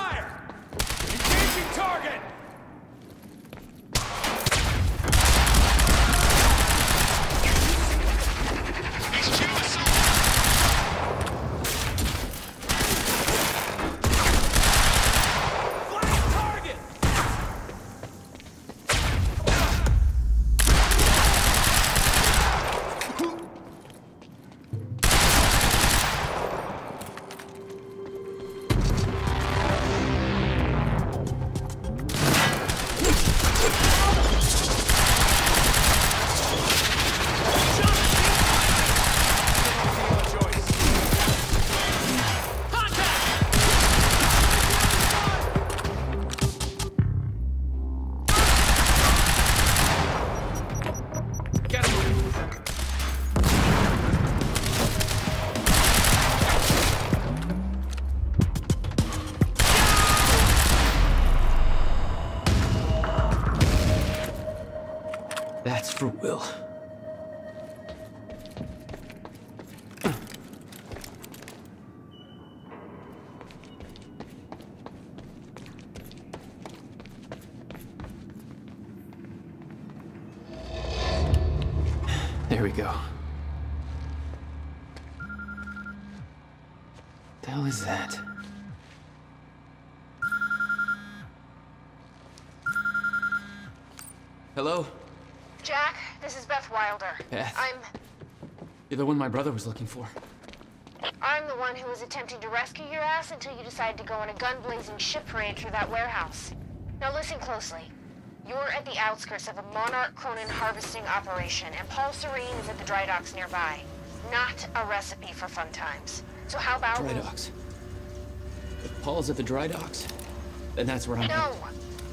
fire! Engaging target! Here we go. The hell is that? Hello? Jack, this is Beth Wilder. Beth? I'm You're the one my brother was looking for. I'm the one who was attempting to rescue your ass until you decided to go on a gun-blazing ship parade through that warehouse. Now listen closely. You're at the outskirts of a Monarch chronon harvesting operation, and Paul Serene is at the dry docks nearby. Not a recipe for fun times. So how about Dry docks. If Paul's at the dry docks, then that's where I'm No!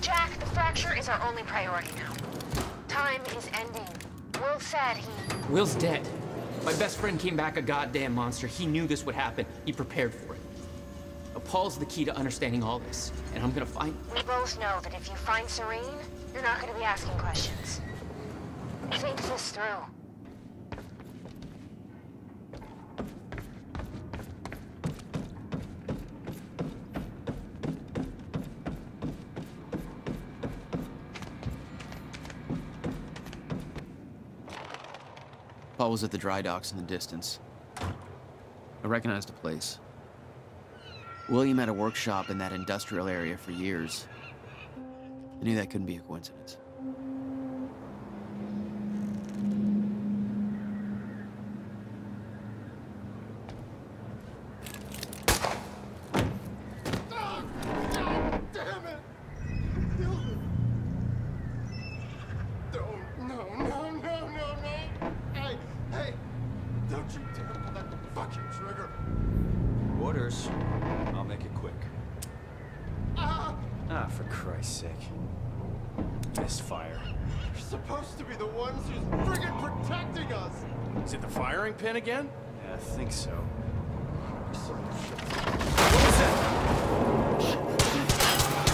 Jack, the fracture is our only priority now. Time is ending. Will said he... Will's dead. My best friend came back a goddamn monster. He knew this would happen. He prepared for it. Now, Paul's the key to understanding all this, and I'm gonna find We both know that if you find Serene, you're not going to be asking questions. Think this through. Paul was at the dry docks in the distance. I recognized the place. William had a workshop in that industrial area for years. I knew that couldn't be a coincidence. Don't! God damn it! Killed me. No, no, no, no, no, no! Hey, hey! Don't you dare pull that fucking trigger! Orders. I'll make it quick. Ah! Ah, for Christ's sake. Misfire. You're supposed to be the ones who's friggin' protecting us! Is it the firing pin again? Yeah, I think so.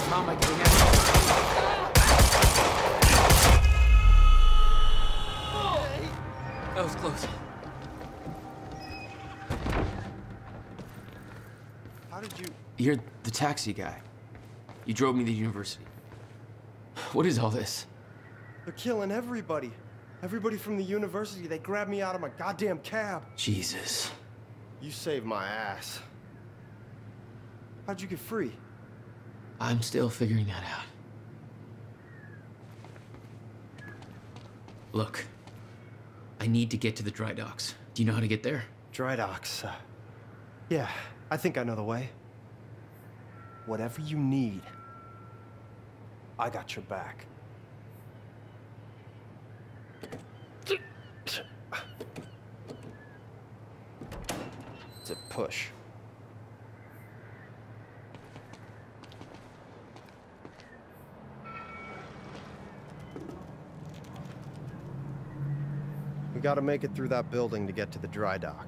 How am I getting out? That was close. How did you... You're the taxi guy. You drove me to the university. What is all this? They're killing everybody. Everybody from the university, they grabbed me out of my goddamn cab. Jesus. You saved my ass. How'd you get free? I'm still figuring that out. Look, I need to get to the dry docks. Do you know how to get there? Dry docks. Uh, yeah, I think I know the way. Whatever you need, I got your back. It's a push. We gotta make it through that building to get to the dry dock.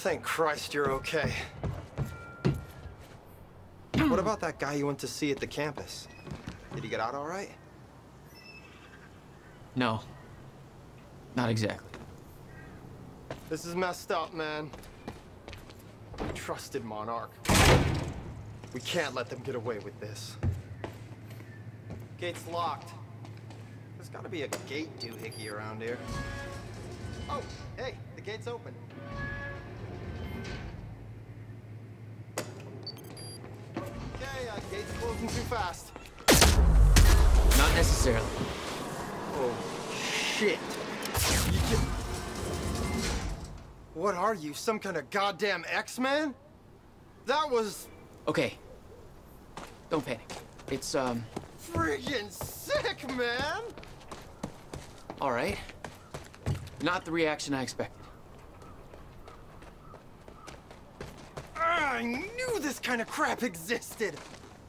Thank Christ you're okay. what about that guy you went to see at the campus? Did he get out all right? No. Not exactly. This is messed up, man. Trusted Monarch. We can't let them get away with this. Gate's locked. There's gotta be a gate doohickey around here. Oh, hey, the gate's open. Gate's closing too fast. Not necessarily. Oh, shit. Can... What are you, some kind of goddamn X-Man? That was Okay. Don't panic. It's, um, friggin' sick, man! all right. Not the reaction I expected. I knew this kind of crap existed!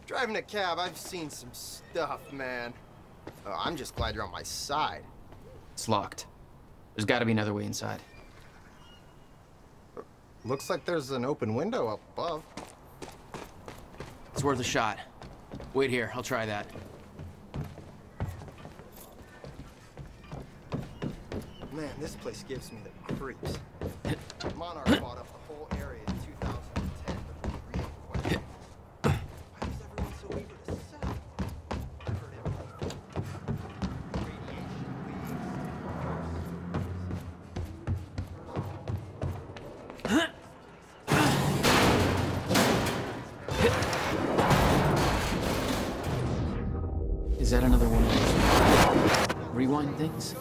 Driving a cab, I've seen some stuff, man. Oh, I'm just glad you're on my side. It's locked. There's gotta be another way inside. Looks like there's an open window up above. It's worth a shot. Wait here, I'll try that. Man, this place gives me the creeps. Monarch bought up the whole area Is that another one rewind things?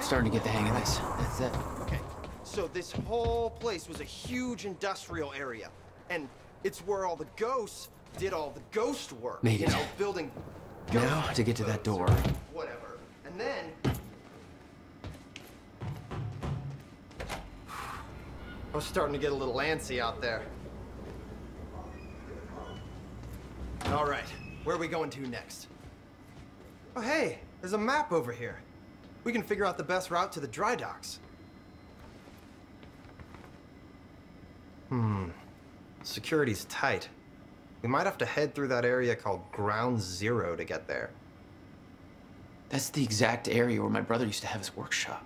Starting to get the hang of this. That's it. Okay. So this whole place was a huge industrial area, and it's where all the ghosts did all the ghost work. Made you know, building. Now to get to that door. Whatever. And then I was starting to get a little antsy out there. All right, where are we going to next? Oh, hey, there's a map over here. We can figure out the best route to the dry docks. Hmm. Security's tight. We might have to head through that area called Ground Zero to get there. That's the exact area where my brother used to have his workshop.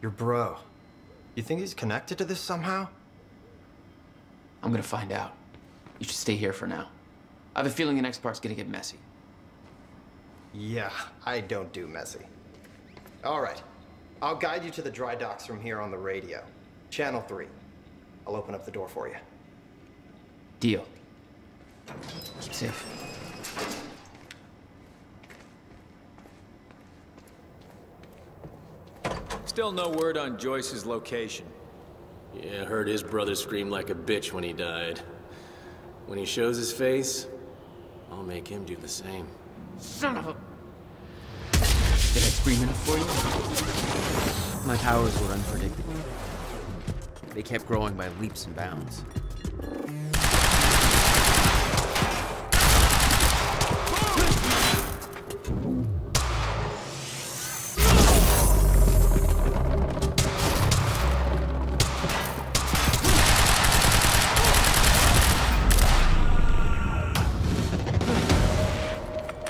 Your bro. You think he's connected to this somehow? I'm gonna find out. You should stay here for now. I have a feeling the next part's gonna get messy. Yeah, I don't do messy. All right. I'll guide you to the dry docks from here on the radio. Channel 3. I'll open up the door for you. Deal. Keep safe. Still no word on Joyce's location. Yeah, heard his brother scream like a bitch when he died. When he shows his face, I'll make him do the same. Son of a... Did I scream enough for you? My powers were unpredictable. They kept growing by leaps and bounds.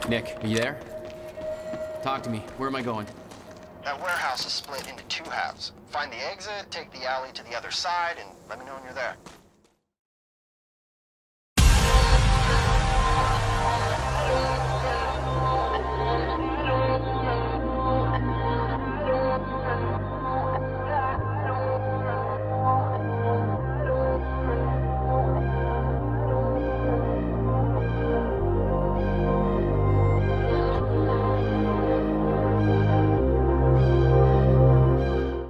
Nick, are you there? Talk to me. Where am I going? That warehouse is split into two halves. Find the exit, take the alley to the other side, and let me know when you're there.